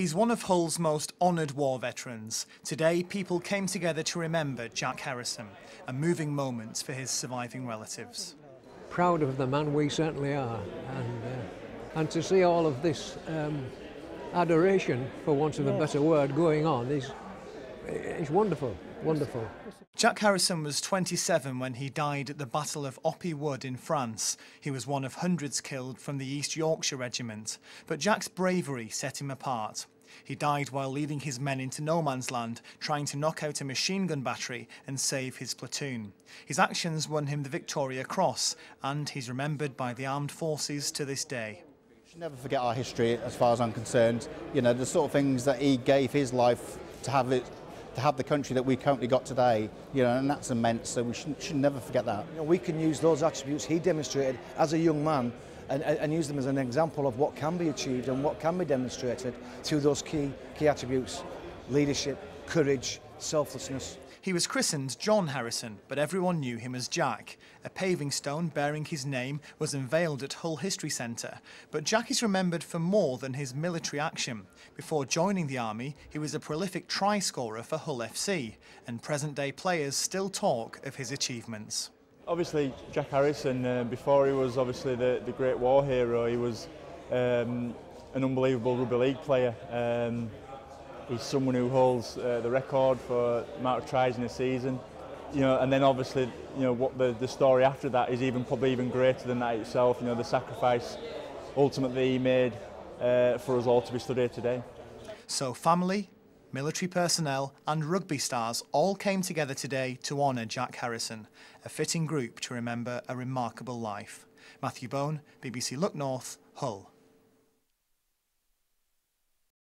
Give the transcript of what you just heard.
He's one of Hull's most honoured war veterans. Today, people came together to remember Jack Harrison, a moving moment for his surviving relatives. Proud of the man, we certainly are. And, uh, and to see all of this um, adoration, for want of a better word, going on is, is wonderful, wonderful. Jack Harrison was 27 when he died at the Battle of Oppy Wood in France. He was one of hundreds killed from the East Yorkshire Regiment, but Jack's bravery set him apart. He died while leading his men into no man's land, trying to knock out a machine gun battery and save his platoon. His actions won him the Victoria Cross, and he's remembered by the armed forces to this day. We should never forget our history, as far as I'm concerned. You know, the sort of things that he gave his life to have it have the country that we currently got today, you know, and that's immense, so we should, should never forget that. You know, we can use those attributes he demonstrated as a young man and, and use them as an example of what can be achieved and what can be demonstrated through those key, key attributes, leadership, courage, selflessness. He was christened John Harrison, but everyone knew him as Jack. A paving stone bearing his name was unveiled at Hull History Centre, but Jack is remembered for more than his military action. Before joining the army, he was a prolific try scorer for Hull FC, and present-day players still talk of his achievements. Obviously, Jack Harrison, uh, before he was obviously the, the great war hero, he was um, an unbelievable rugby league player. Um, He's someone who holds uh, the record for amount of tries in a season. You know, and then obviously, you know, what the, the story after that is even probably even greater than that itself. You know, the sacrifice ultimately he made uh, for us all to be stood here today. So family, military personnel and rugby stars all came together today to honour Jack Harrison, a fitting group to remember a remarkable life. Matthew Bone, BBC Look North, Hull.